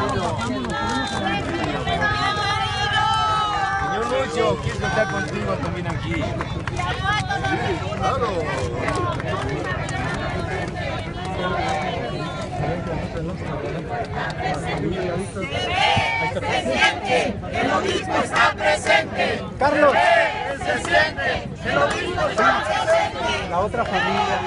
Señor Lucho, quiero estar contigo también aquí. Claro. Se siente, el obispo está presente. Carlos. Se siente, el obispo está presente. La otra familia.